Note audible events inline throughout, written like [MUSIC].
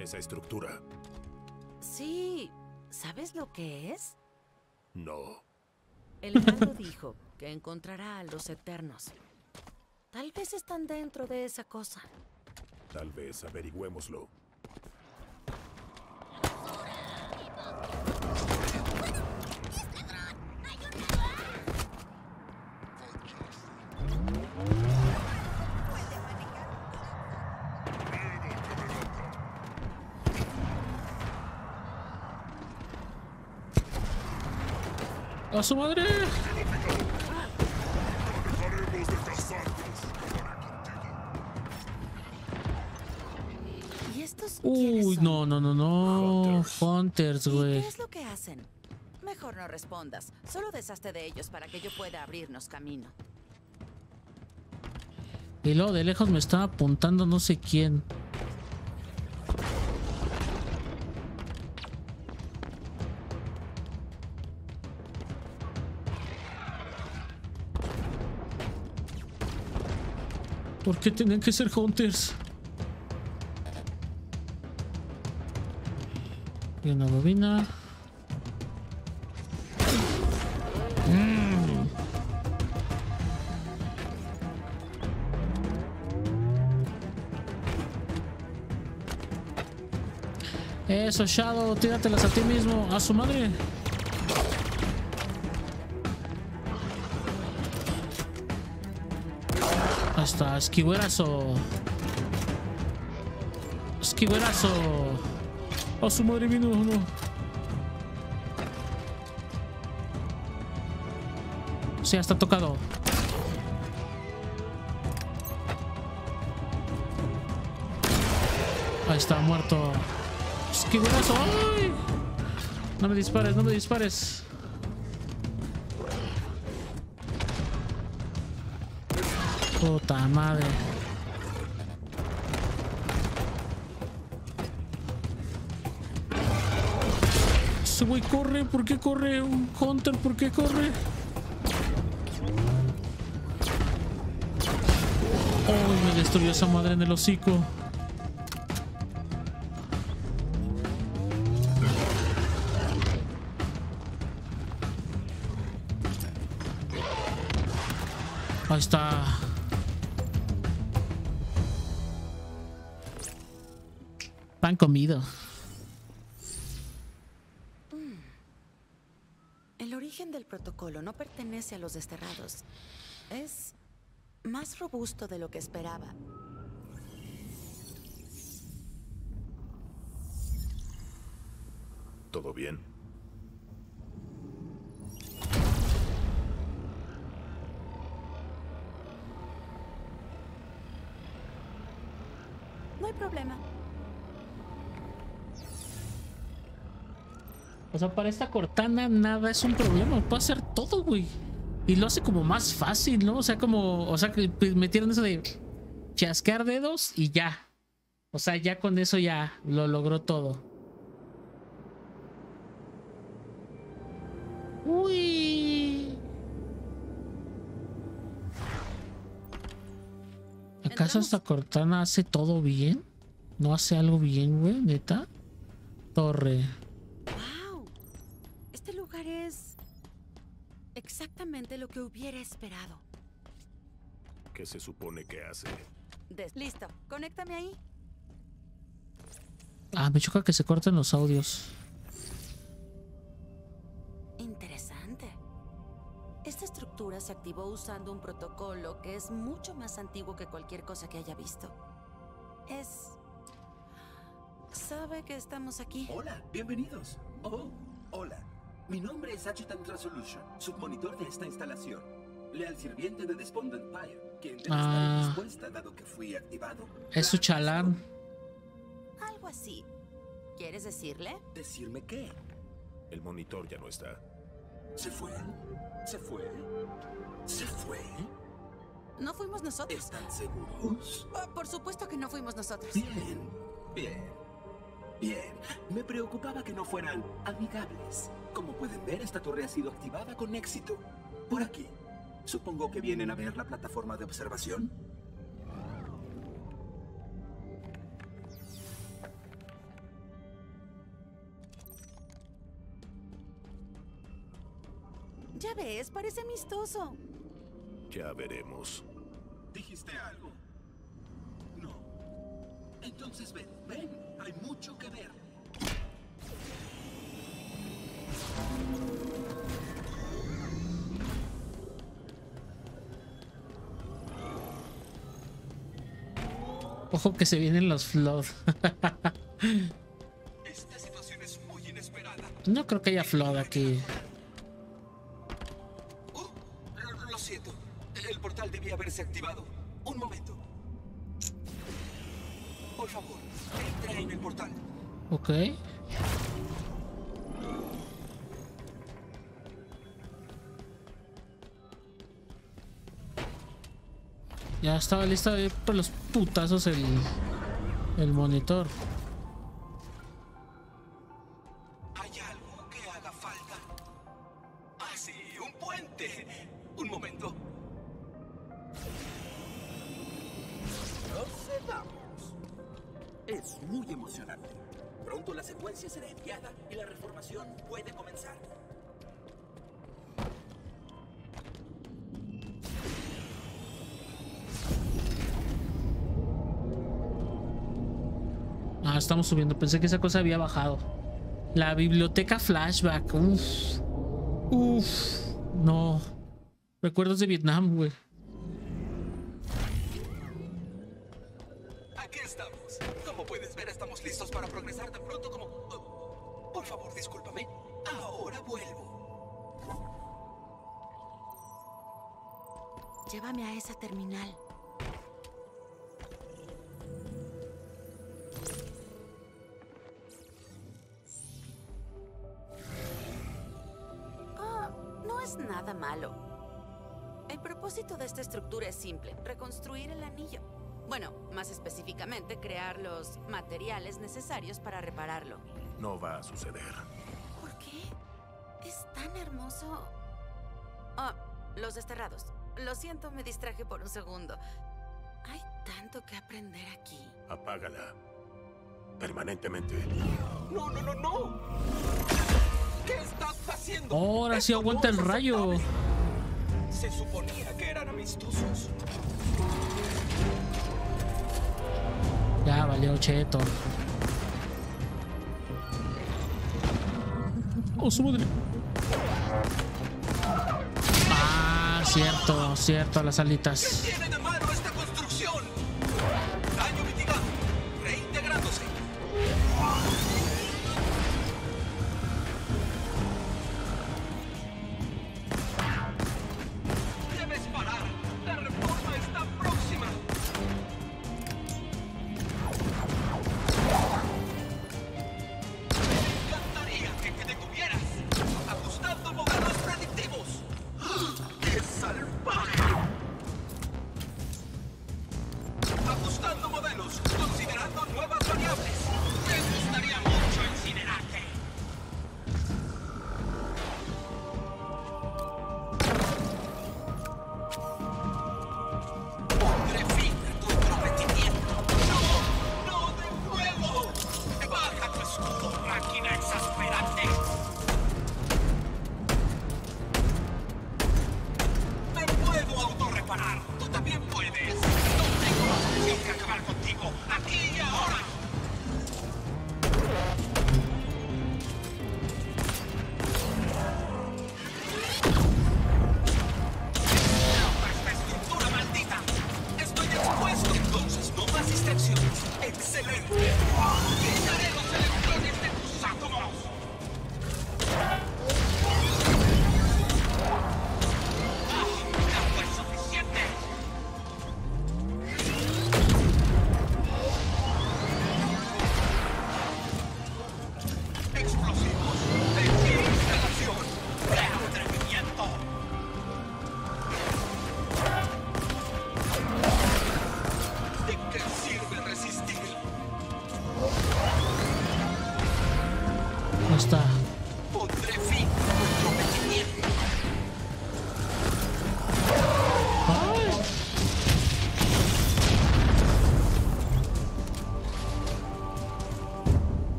Esa estructura. Sí. ¿Sabes lo que es? No. El heraldo dijo que encontrará a los eternos. Tal vez están dentro de esa cosa. Tal vez averigüémoslo. ¡A su madre! ¿Y estos Uy, son? no, no, no, no. Hunters. Hunters, ¿Y güey. qué es lo que hacen? Mejor no respondas. Solo deshazte de ellos para que yo pueda abrirnos camino. Y luego de lejos me estaba apuntando no sé quién. ¿Por qué tienen que ser hunters? Y una bobina. Eso, Shadow, tíratelas a ti mismo, a su madre. Ahí está, esquivuerazo. Esquivuerazo. A su madre vino uno. Sí, ya está tocado. Ahí está, muerto. Esquivuerazo. ¡Ay! No me dispares, no me dispares. Puta madre. Ese güey corre, ¿por qué corre? Un Hunter, ¿por qué corre? Oh, me destruyó esa madre en el hocico. Ahí está. Pan comido. El origen del protocolo no pertenece a los desterrados. Es más robusto de lo que esperaba. ¿Todo bien? O sea, para esta Cortana nada es un problema. Puede hacer todo, güey. Y lo hace como más fácil, ¿no? O sea, como. O sea, que pues, metieron eso de chascar dedos y ya. O sea, ya con eso ya lo logró todo. Uy. ¿Acaso esta Cortana hace todo bien? ¿No hace algo bien, güey? ¿Neta? Torre. Exactamente lo que hubiera esperado. ¿Qué se supone que hace? Des- Listo, conéctame ahí. Ah, me choca que se corten los audios. Interesante. Esta estructura se activó usando un protocolo que es mucho más antiguo que cualquier cosa que haya visto. Es... ¿Sabe que estamos aquí? Hola, bienvenidos. Oh, hola. Mi nombre es Adjutant Resolution, submonitor de esta instalación. Leal sirviente de Despond Empire, quien debe Ah. estar dispuesta dado que fui activado. Es su chalán. Algo así. ¿Quieres decirle? ¿Decirme qué? El monitor ya no está. ¿Se fue? ¿Se fue? ¿Se fue? No fuimos nosotros. ¿Están seguros? Ah, por supuesto que no fuimos nosotros. Bien, bien, bien. Me preocupaba que no fueran amigables. Como pueden ver, esta torre ha sido activada con éxito. Por aquí. Supongo que vienen a ver la plataforma de observación. Ya ves, parece amistoso. Ya veremos. ¿Dijiste algo? No. Entonces ven, ven, hay mucho que ver. Ojo que se vienen los flood. Esta situación es muy inesperada. no creo que haya flood aquí. Oh, lo, lo siento. El portal debía haberse activado. Un momento. Por favor, entra en el portal. Ok. Ya estaba listo de por los putazos el, el monitor. ¿Hay algo que haga falta? Ah, sí, un puente. Un momento. Procedamos. Es muy emocionante. Pronto la secuencia será enviada y la reformación puede comenzar. Estamos subiendo. Pensé que esa cosa había bajado. La biblioteca flashback. Uf. Uf. No. Recuerdos de Vietnam, güey. Aquí estamos. Como puedes ver, estamos listos para progresar tan pronto como... Oh, por favor, discúlpame. Ahora vuelvo. Llévame a esa terminal. Es nada malo. El propósito de esta estructura es simple, reconstruir el anillo. Bueno, más específicamente, crear los materiales necesarios para repararlo. No va a suceder. ¿Por qué? Es tan hermoso. Ah, los desterrados. Lo siento, me distraje por un segundo. Hay tanto que aprender aquí. Apágala. Permanentemente. No, no, no, no. ¿Qué estás haciendo? Ahora sí aguanta no el rayo. Se suponía que eran amistosos. Ya valió cheto. Oh, su madre. Ah, cierto, cierto, las ¿Qué alitas. tiene de malo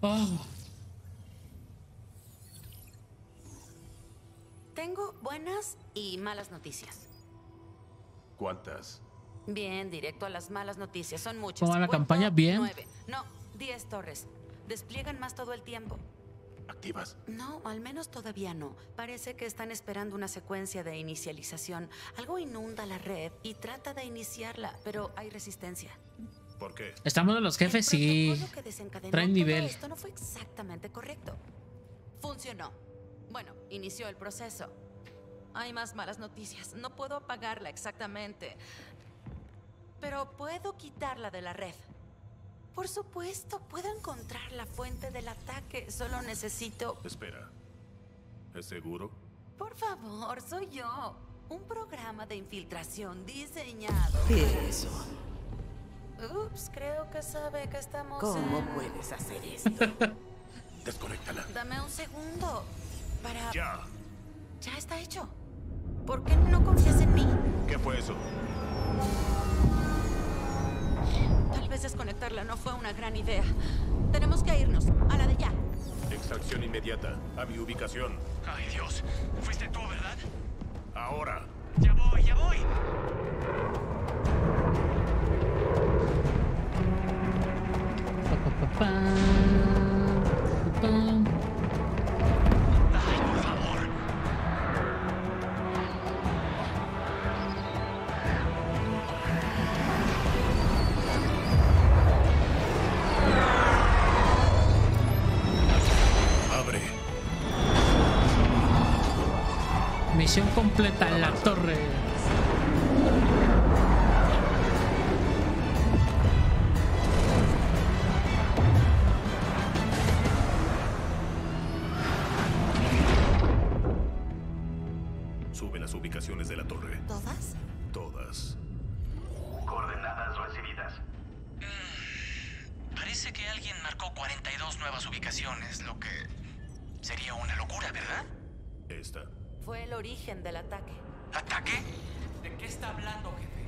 Oh, Tengo buenas y malas noticias. ¿Cuántas? Bien, directo a las malas noticias. Son muchas. ¿Cómo va la campaña? Bien. Nueve. No, diez torres. Despliegan más todo el tiempo. ¿Activas? No, al menos todavía no. Parece que están esperando una secuencia de inicialización. Algo inunda la red y trata de iniciarla, pero hay resistencia. ¿Por qué? estamos de los jefes, sí. traen nivel. Esto no fue exactamente correcto. Funcionó. Bueno, inició el proceso. Hay más malas noticias. No puedo apagarla exactamente. Pero puedo quitarla de la red. Por supuesto, puedo encontrar la fuente del ataque. Solo necesito... Espera. ¿Es seguro? Por favor, soy yo. Un programa de infiltración diseñado. Eso. Ups, creo que sabe que estamos ¿Cómo en- puedes hacer esto? [LAUGHS] Desconéctala. Dame un segundo. Para... ¡Ya! Ya está hecho. ¿Por qué no confías en mí? ¿Qué fue eso? Tal vez desconectarla no fue una gran idea. Tenemos que irnos. A la de ya. Extracción inmediata. A mi ubicación. Ay, Dios. Fuiste tú, ¿verdad? Ahora. Ya voy, ya voy. Completa en la torre. Las ubicaciones de la torre. ¿Todas? Todas. Coordenadas recibidas. Parece que alguien marcó 42 nuevas ubicaciones, lo que sería una locura, ¿verdad? Esta. Fue el origen del ataque. ¿Ataque? ¿De qué está hablando, jefe?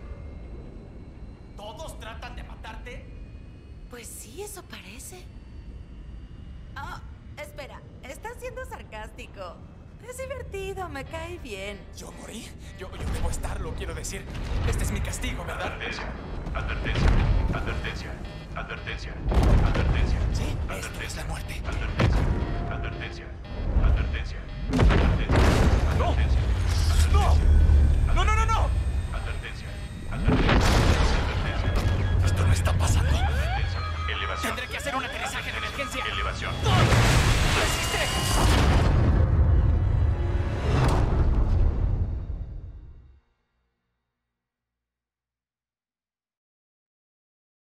¿Todos tratan de matarte? Pues sí, eso parece. Ah, espera. Estás siendo sarcástico. Es divertido, me cae bien. ¿Yo morí? Yo, yo debo estarlo, quiero decir. Este es mi castigo, ¿verdad? Advertencia, advertencia, advertencia, advertencia, advertencia, Sí, esto es la muerte. advertencia, advertencia, advertencia,